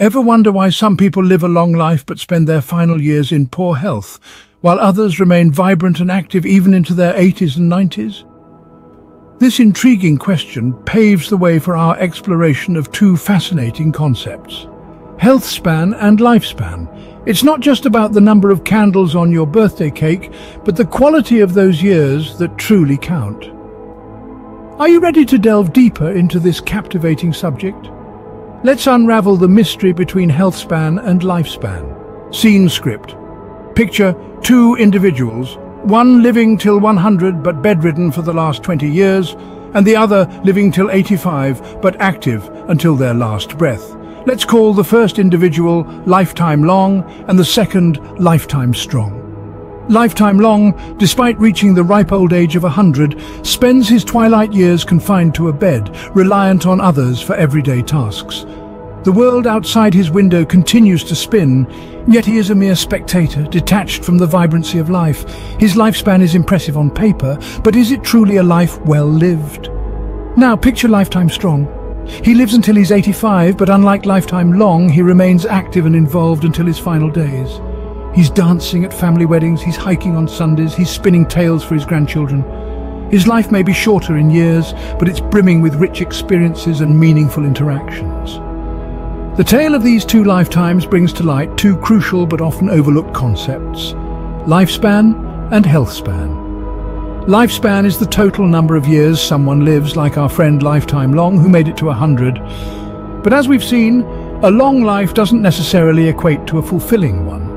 Ever wonder why some people live a long life but spend their final years in poor health, while others remain vibrant and active even into their 80s and 90s? This intriguing question paves the way for our exploration of two fascinating concepts. Health span and lifespan. It's not just about the number of candles on your birthday cake, but the quality of those years that truly count. Are you ready to delve deeper into this captivating subject? Let's unravel the mystery between health span and lifespan. Scene script. Picture two individuals, one living till 100 but bedridden for the last 20 years, and the other living till 85 but active until their last breath. Let's call the first individual lifetime long and the second lifetime strong. Lifetime Long, despite reaching the ripe old age of a hundred, spends his twilight years confined to a bed, reliant on others for everyday tasks. The world outside his window continues to spin, yet he is a mere spectator, detached from the vibrancy of life. His lifespan is impressive on paper, but is it truly a life well lived? Now picture Lifetime Strong. He lives until he's 85, but unlike Lifetime Long, he remains active and involved until his final days. He's dancing at family weddings, he's hiking on Sundays, he's spinning tales for his grandchildren. His life may be shorter in years, but it's brimming with rich experiences and meaningful interactions. The tale of these two lifetimes brings to light two crucial but often overlooked concepts, lifespan and health span. Lifespan is the total number of years someone lives, like our friend Lifetime Long, who made it to 100. But as we've seen, a long life doesn't necessarily equate to a fulfilling one.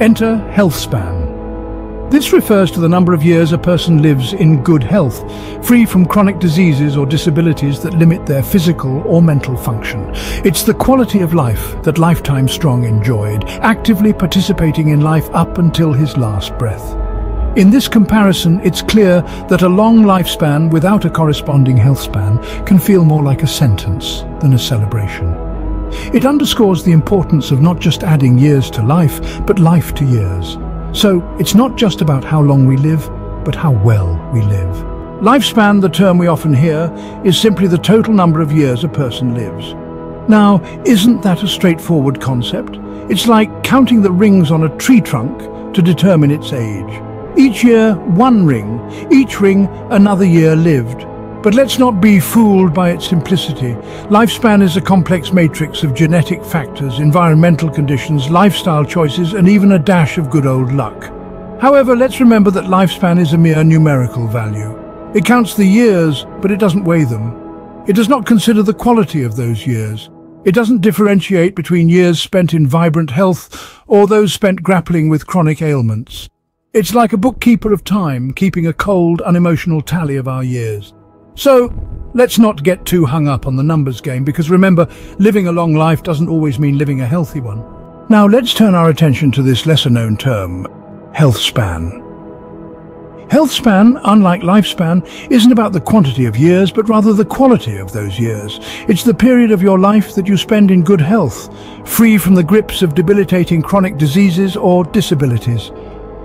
Enter health span. This refers to the number of years a person lives in good health, free from chronic diseases or disabilities that limit their physical or mental function. It's the quality of life that Lifetime Strong enjoyed, actively participating in life up until his last breath. In this comparison, it's clear that a long lifespan without a corresponding health span can feel more like a sentence than a celebration. It underscores the importance of not just adding years to life, but life to years. So it's not just about how long we live, but how well we live. Lifespan, the term we often hear, is simply the total number of years a person lives. Now, isn't that a straightforward concept? It's like counting the rings on a tree trunk to determine its age. Each year, one ring, each ring, another year lived. But let's not be fooled by its simplicity. Lifespan is a complex matrix of genetic factors, environmental conditions, lifestyle choices, and even a dash of good old luck. However, let's remember that lifespan is a mere numerical value. It counts the years, but it doesn't weigh them. It does not consider the quality of those years. It doesn't differentiate between years spent in vibrant health or those spent grappling with chronic ailments. It's like a bookkeeper of time, keeping a cold, unemotional tally of our years. So, let's not get too hung up on the numbers game, because remember, living a long life doesn't always mean living a healthy one. Now let's turn our attention to this lesser-known term, health span. Health span, unlike lifespan, isn't about the quantity of years, but rather the quality of those years. It's the period of your life that you spend in good health, free from the grips of debilitating chronic diseases or disabilities.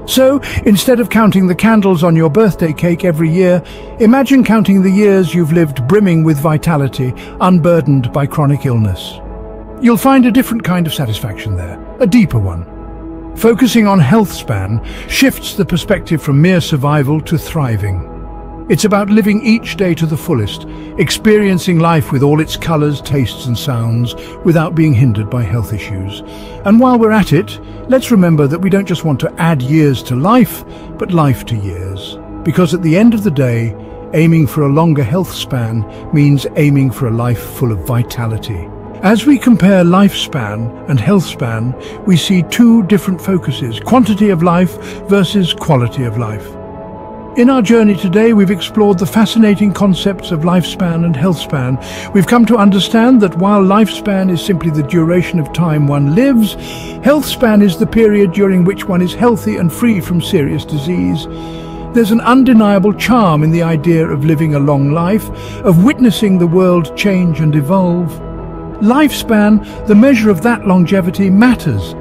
So, instead of counting the candles on your birthday cake every year, imagine counting the years you've lived brimming with vitality, unburdened by chronic illness. You'll find a different kind of satisfaction there, a deeper one. Focusing on health span shifts the perspective from mere survival to thriving. It's about living each day to the fullest, experiencing life with all its colours, tastes and sounds, without being hindered by health issues. And while we're at it, let's remember that we don't just want to add years to life, but life to years. Because at the end of the day, aiming for a longer health span means aiming for a life full of vitality. As we compare lifespan and health span, we see two different focuses, quantity of life versus quality of life. In our journey today, we've explored the fascinating concepts of lifespan and healthspan. We've come to understand that while lifespan is simply the duration of time one lives, healthspan is the period during which one is healthy and free from serious disease. There's an undeniable charm in the idea of living a long life, of witnessing the world change and evolve. Lifespan, the measure of that longevity, matters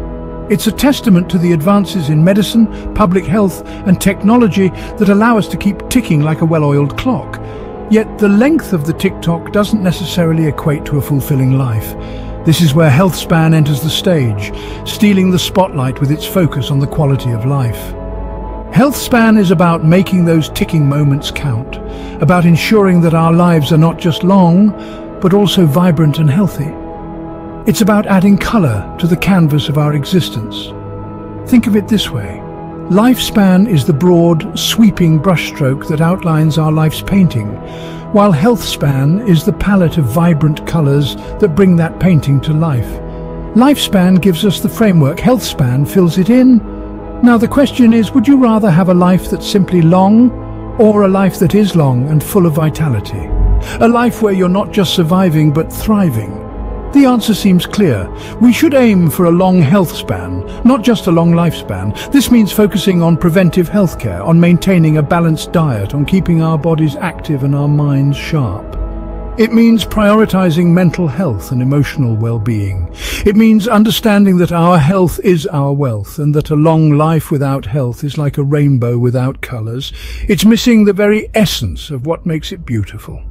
it's a testament to the advances in medicine, public health and technology that allow us to keep ticking like a well-oiled clock. Yet the length of the tick-tock doesn't necessarily equate to a fulfilling life. This is where health span enters the stage, stealing the spotlight with its focus on the quality of life. Health span is about making those ticking moments count, about ensuring that our lives are not just long, but also vibrant and healthy. It's about adding colour to the canvas of our existence. Think of it this way. Lifespan is the broad, sweeping brushstroke that outlines our life's painting, while health span is the palette of vibrant colours that bring that painting to life. Lifespan gives us the framework, health span fills it in. Now the question is, would you rather have a life that's simply long, or a life that is long and full of vitality? A life where you're not just surviving but thriving. The answer seems clear. We should aim for a long health span, not just a long lifespan. This means focusing on preventive healthcare, on maintaining a balanced diet, on keeping our bodies active and our minds sharp. It means prioritizing mental health and emotional well-being. It means understanding that our health is our wealth and that a long life without health is like a rainbow without colors. It's missing the very essence of what makes it beautiful.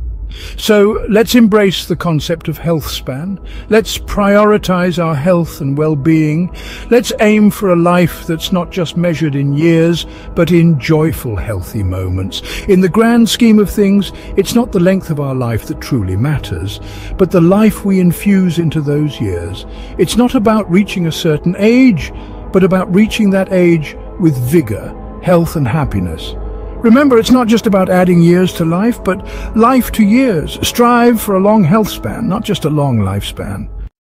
So let's embrace the concept of health span. Let's prioritize our health and well-being. Let's aim for a life that's not just measured in years, but in joyful, healthy moments. In the grand scheme of things, it's not the length of our life that truly matters, but the life we infuse into those years. It's not about reaching a certain age, but about reaching that age with vigor, health and happiness. Remember, it's not just about adding years to life, but life to years. Strive for a long health span, not just a long lifespan.